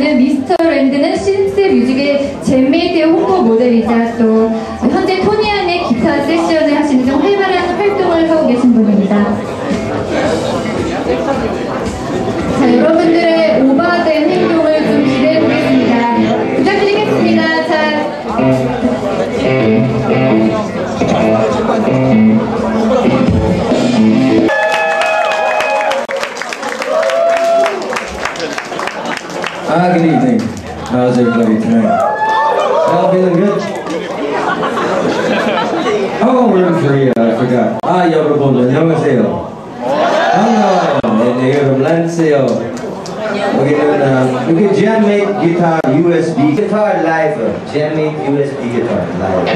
미스터 랜드는 신스 뮤직의 잼메이트 홍보 모델이자 또 현재 토니안의 기타 세션을 하시는 등 활발한 활동을 하고 계신 분입니다. How's everybody tonight? Y'all feeling good? Oh, we're in Korea. Uh, I forgot. 여러분, 안녕하세요. 반가워요. 네, 여러분, 안녕하세요. can JamMate Guitar USB. Guitar Live. JamMate USB Guitar Live.